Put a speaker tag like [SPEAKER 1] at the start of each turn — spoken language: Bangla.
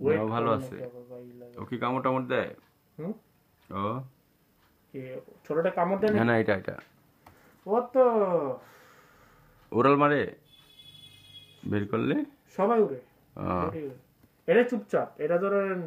[SPEAKER 1] ওয়েট
[SPEAKER 2] ও ভালো আছে। ও কি কামড় টামড় দেয়?
[SPEAKER 1] হুম?
[SPEAKER 2] ও।
[SPEAKER 1] কে ছোটটা কামড় দেয় না
[SPEAKER 2] না এটা এটা।
[SPEAKER 1] ও তো
[SPEAKER 2] ওরাল মারে? বের করলে?
[SPEAKER 1] সবাই উড়ে। এটা চুপচাপ এটা ধরেন